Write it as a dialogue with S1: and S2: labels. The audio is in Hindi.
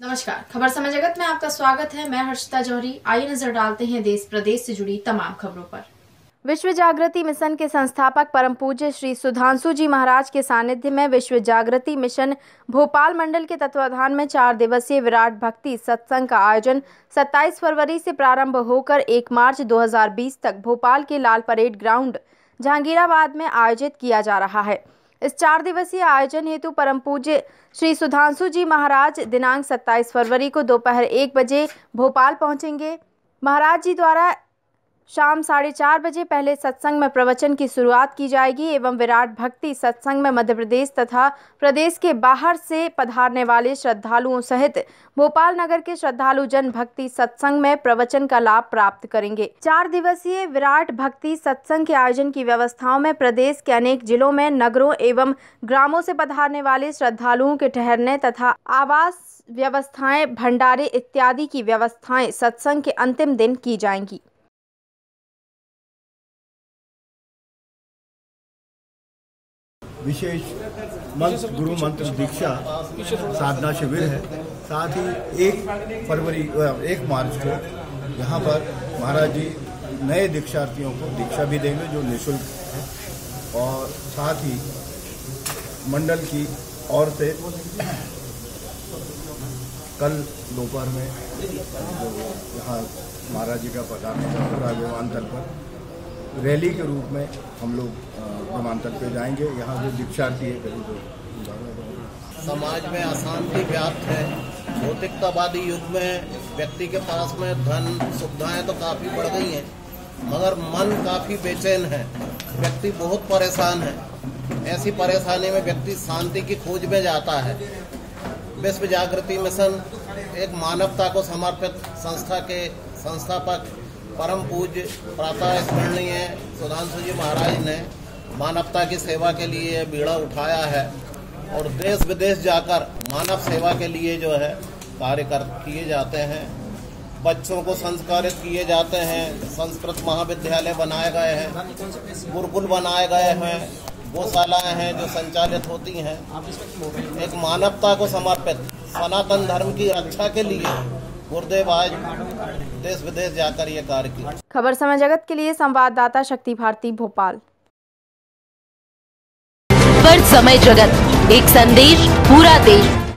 S1: नमस्कार। खबर समय जगत में आपका स्वागत है। मैं हर्षिता जौहरी। आइए नज़र डालते हैं देश प्रदेश से जुड़ी तमाम खबरों पर। विश्व जागृति मिशन के संस्थापक परम पूज्य श्री सुधांशु जी महाराज के सानिध्य में विश्व जागृति मिशन भोपाल मंडल के तत्वाधान में चार दिवसीय विराट भक्ति सत्संग का आयोजन 27 फरवरी से प्रारंभ होकर 1 मार्च 2020 तक भोपाल के लाल परेड ग्राउंड जहांगीराबाद में आयोजित किया जा रहा है। इस चार दिवसीय आयोजन हेतु परम पूज्य श्री सुधांशु जी महाराज दिनांक 27 फरवरी को दोपहर एक बजे भोपाल पहुँचेंगे। महाराज जी द्वारा शाम साढ़े चार बजे पहले सत्संग में प्रवचन की शुरुआत की जाएगी एवं विराट भक्ति सत्संग में मध्य प्रदेश तथा प्रदेश के बाहर से पधारने वाले श्रद्धालुओं सहित भोपाल नगर के श्रद्धालु जन भक्ति सत्संग में प्रवचन का लाभ प्राप्त करेंगे। चार दिवसीय विराट भक्ति सत्संग के आयोजन की व्यवस्थाओं में प्रदेश के अनेक जिलों में नगरों एवं ग्रामों से पधारने वाले श्रद्धालुओं के ठहरने तथा आवास व्यवस्थाएँ, भंडारे इत्यादि की व्यवस्थाएँ सत्संग के अंतिम दिन की जाएँगी।
S2: विशेष मंत्र, गुरु मंत्र दीक्षा साधना शिविर है। साथ ही एक फरवरी एक मार्च को यहाँ पर महाराज जी नए दीक्षार्थियों को दीक्षा भी देंगे, जो निशुल्क है। और साथ ही मंडल की ओर से कल दोपहर में, जो यहाँ महाराज जी का प्रधान पूरा विमानतल पर रैली के रूप में हम लोग विमानतल पे जाएँगे। यहाँ जो दीक्षार्थी है करीब
S3: तो समाज में अशांति व्याप्त है। भौतिकतावादी युग में व्यक्ति के पास में धन, सुविधाएँ तो काफ़ी बढ़ गई हैं, मगर मन काफ़ी बेचैन है। व्यक्ति बहुत परेशान है। ऐसी परेशानी में व्यक्ति शांति की खोज में जाता है। विश्व जागृति मिशन एक मानवता को समर्पित संस्था के संस्थापक परम पूज्य, प्रातः स्मरणीय सुधांशु जी महाराज ने मानवता की सेवा के लिए बीड़ा उठाया है और देश विदेश जाकर मानव सेवा के लिए जो है कार्य कर, किए जाते हैं। बच्चों को संस्कारित किए जाते हैं। संस्कृत महाविद्यालय बनाए गए हैं। गुरुकुल बनाए गए हैं। गौशालाएँ हैं जो संचालित होती हैं। एक मानवता को समर्पित, सनातन धर्म की रक्षा के लिए गुरुदेव आज देश विदेश जाकर ये कार्य किया।
S1: खबर समय जगत के लिए संवाददाता शक्ति भारती भोपाल।
S4: पर समय जगत एक संदेश पूरा देश।